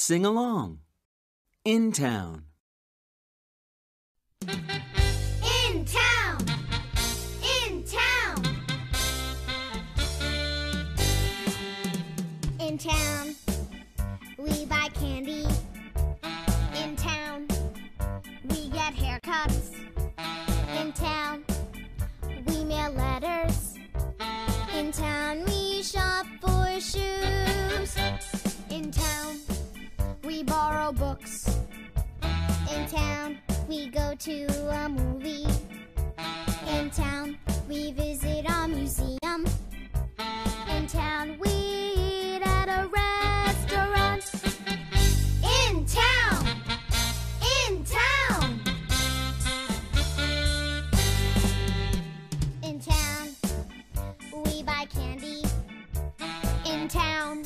Sing along. In town. In town. In town. In town. We buy candy. In town. We get haircuts. In town. We mail letters. In town. We shop for shoes. To a movie. In town, we visit a museum. In town, we eat at a restaurant. In town! In town! In town, we buy candy. In town,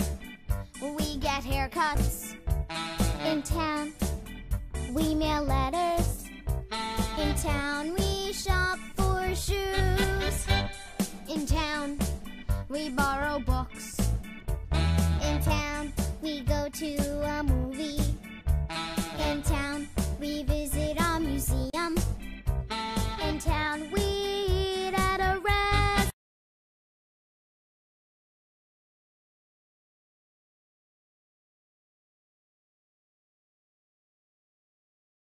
we get haircuts. In town, we mail letters. In town, we shop for shoes. In town, we borrow books. In town, we go to.